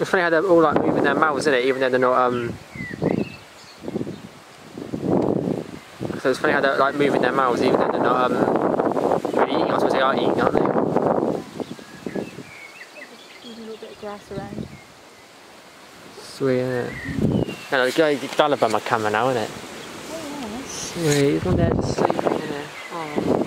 it's funny how they're all like moving their mouths, isn't it? Even though they're not um. So it's funny how they're like moving their mouths, even though they're not um really eating. I suppose they are eating, aren't they? There's a little bit of grass around. Sweet, isn't it? No, the guy dial my camera now, isn't it? Oh, yeah. Sweet, isn't there just sleeping, isn't it? Oh.